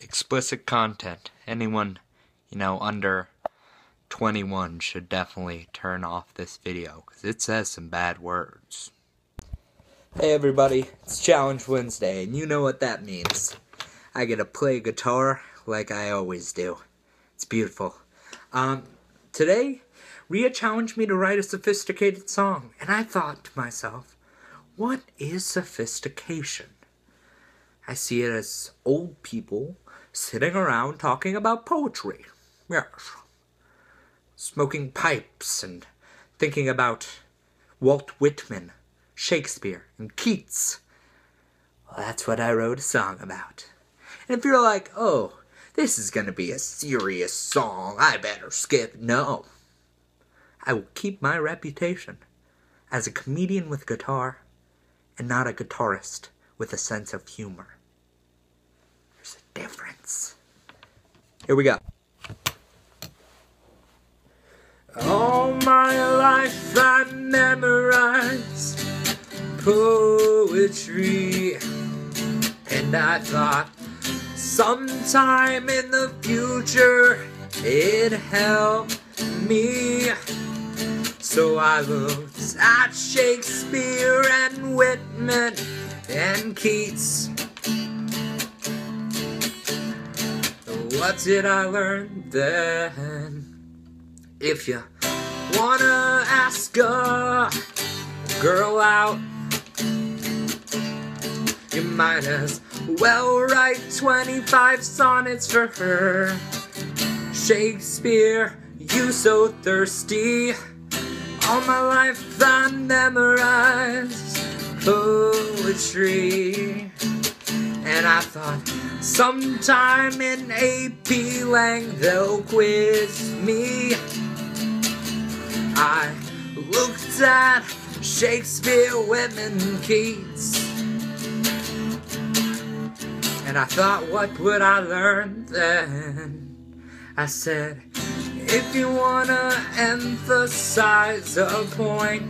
explicit content. Anyone, you know, under 21 should definitely turn off this video because it says some bad words. Hey everybody, it's Challenge Wednesday, and you know what that means. I get to play guitar like I always do. It's beautiful. Um, today, Rhea challenged me to write a sophisticated song, and I thought to myself, what is sophistication? I see it as old people sitting around talking about poetry. Yes. Smoking pipes and thinking about Walt Whitman, Shakespeare, and Keats. Well, that's what I wrote a song about. And if you're like, oh, this is gonna be a serious song, I better skip. No. I will keep my reputation as a comedian with guitar and not a guitarist with a sense of humor. Difference. Here we go. All my life I memorized poetry, and I thought sometime in the future it'd help me. So I looked at Shakespeare and Whitman and Keats. What did I learn then? If you wanna ask a girl out, you might as well write 25 sonnets for her. Shakespeare, you so thirsty. All my life I memorized poetry. And I thought sometime in AP Lang they'll quiz me. I looked at Shakespeare, Whitman, Keats. And I thought, what would I learn then? I said, if you wanna emphasize a point,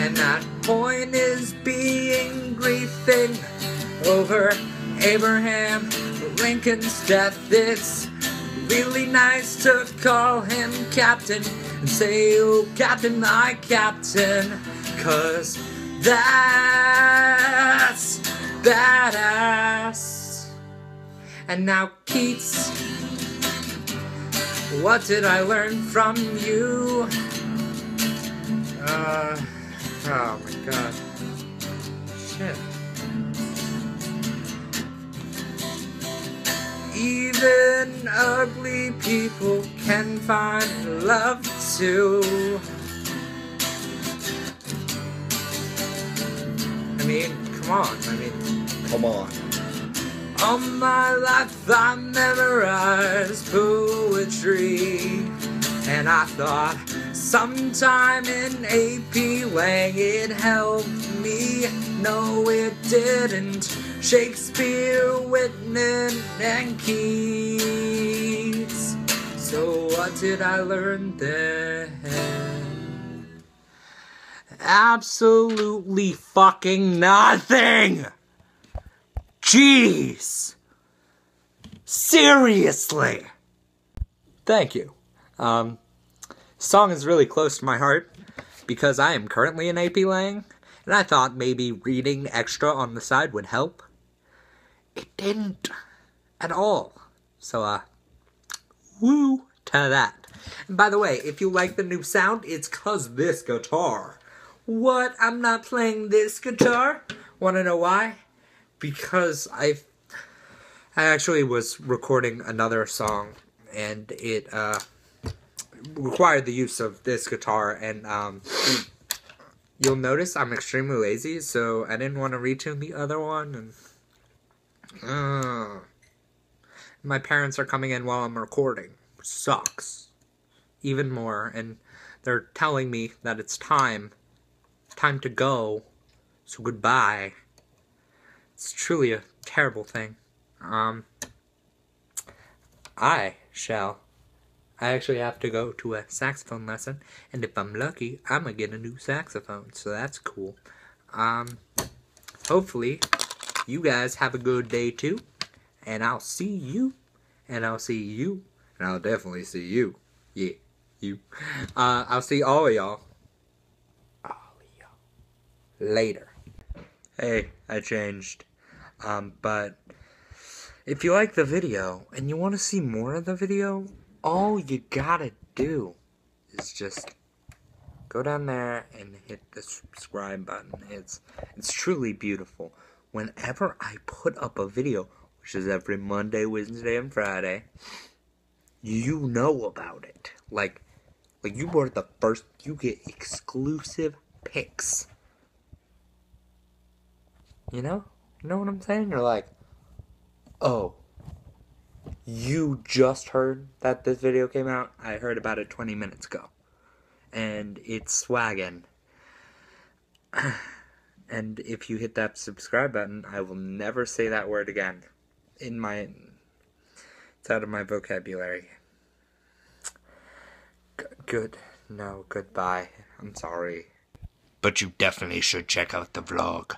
and that point is being grieving over Abraham Lincoln's death, it's really nice to call him Captain and say, oh, Captain, my Captain, cause that's badass. And now, Keats, what did I learn from you? Uh, oh my god. Shit. Ugly people can find love too. I mean, come on. I mean, come on. All my life I memorized poetry. And I thought sometime in AP Lang it helped me. No, it didn't. Shakespeare, Whitman, and Keats. So what did I learn then? Absolutely fucking nothing! Jeez! Seriously! Thank you. Um, song is really close to my heart because I am currently in AP Lang, and I thought maybe reading extra on the side would help. It didn't at all. So, uh, woo to that. And by the way, if you like the new sound, it's cause this guitar. What? I'm not playing this guitar? Wanna know why? Because I I actually was recording another song and it uh required the use of this guitar and um you'll notice I'm extremely lazy, so I didn't want to retune the other one and uh, my parents are coming in while I'm recording. Sucks. Even more and they're telling me that it's time time to go. So goodbye. It's truly a terrible thing. Um I shall I actually have to go to a saxophone lesson, and if I'm lucky, I'm gonna get a new saxophone, so that's cool. Um, hopefully, you guys have a good day too. And I'll see you. And I'll see you. And I'll definitely see you. Yeah, you. Uh, I'll see all of y'all. All of y'all. Later. Hey, I changed. Um, but if you like the video and you want to see more of the video, all you gotta do is just go down there and hit the subscribe button. It's it's truly beautiful. Whenever I put up a video, which is every Monday, Wednesday, and Friday, you know about it. Like like you were the first you get exclusive pics. You know? You know what I'm saying? You're like, oh, you just heard that this video came out? I heard about it 20 minutes ago. And it's swaggin'. and if you hit that subscribe button, I will never say that word again. In my. It's out of my vocabulary. G- good. No, goodbye. I'm sorry. But you definitely should check out the vlog.